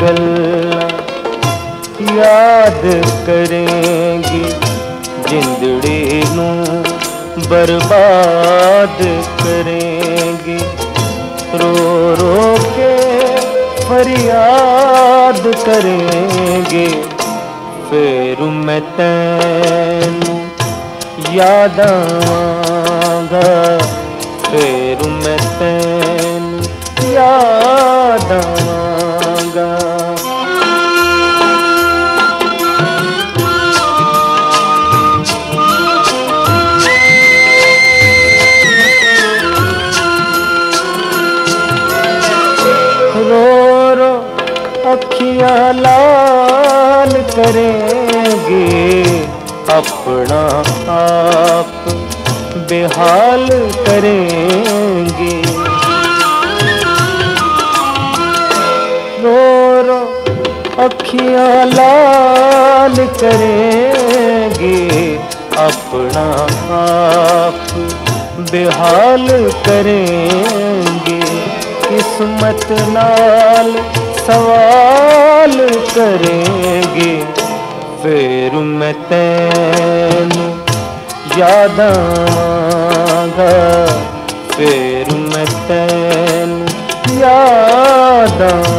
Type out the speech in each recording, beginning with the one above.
गल्ला याद करेंगे। जिंदड़ी नू बर्बाद करेंगे। रो रो के फरियाद करेंगे। फिर मैं तैनू याद आवांगा फिर मैं तैनू याद आवांगा अखियाँ लाल करेंगे अपना आप बेहाल करेंगे। रो रो अखियाँ लाल करेंगे अपना आप बेहाल करेंगे। किस्मत नाल सवाल करेंगे फिर मैं तैन याद आवांगा फिर मैं तैन याद आवांगा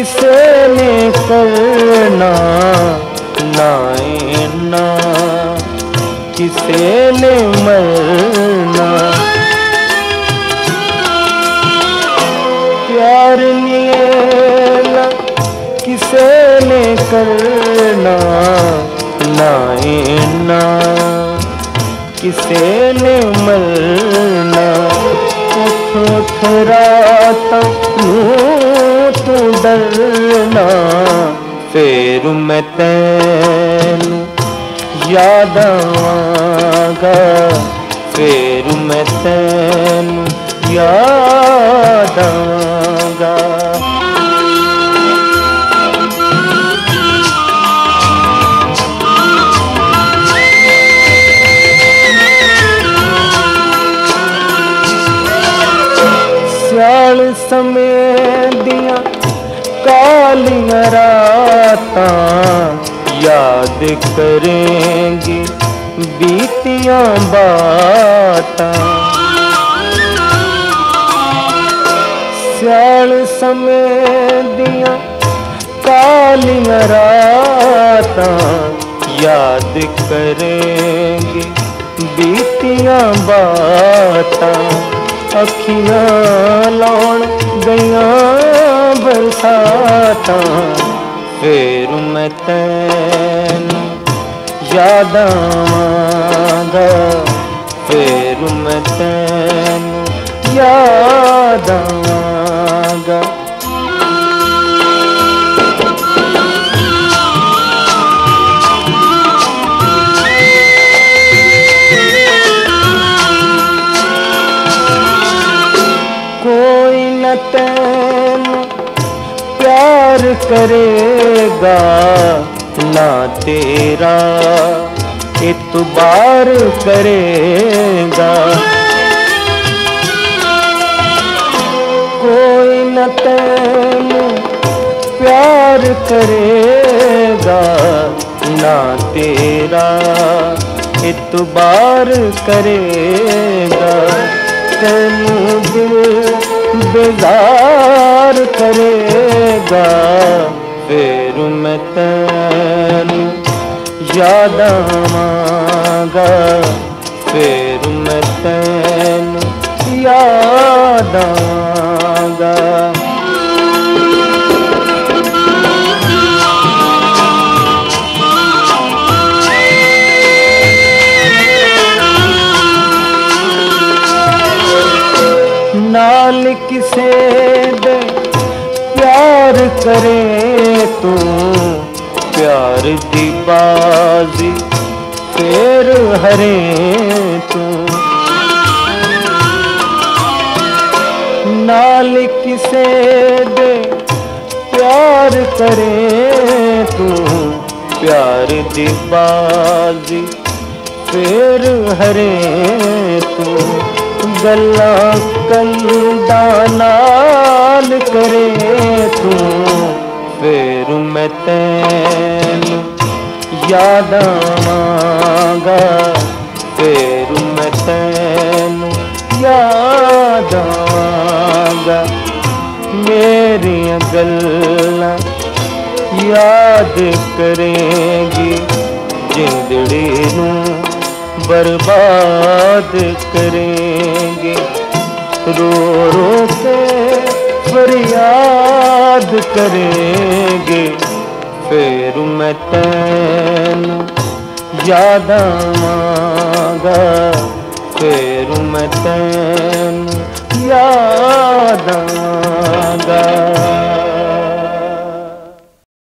किसे ने करना ना ना किसे ने मरना? प्यार लिए किसे ने करना ना ना किसे ने मरना? उठ उठ, रात डरना फिर मैं तैन याद आवागा फिर मैं तैन याद आवागा समय नराता याद करेंगे बीतियाँ बात। स्याल समय दिया काली राता। याद करेंगे बीतियाँ बात। अखियाँ लौन गया ਬਰਸਾਤਾਂ ਫੇਰ ਮੈਂ ਤੈਨੂੰ ਯਾਦ ਆਵਾਂਗਾ ਫੇਰ ਮੈਂ ਤੈਨੂੰ ਯਾਦ ਆਵਾਂਗਾ करेगा ना तेरा इतबार करेगा। कोई न तैनू प्यार करेगा ना तेरा इतबार करेगा। तेनू दिल बेजार याद आवांगा फिर मैं तेनू याद आवांगा नाल किसे दे प्यार करे तू? प्यार दी बाजी फेर हरे तू। नाल किसे दे प्यार करे तू। प्यार दी बाजी फिर हरे तू। गला कंदा याद आवांगा फिर मैं तेन याद आवांगा मेरिया गल्ला याद करेंगी, जिंदड़ी बर्बाद करेंगे। रो रो के फरियाद करेंगे फिर मैं तैन याद आवांगा फिर मैं तैन याद आवांगा